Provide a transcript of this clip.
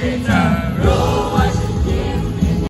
Happy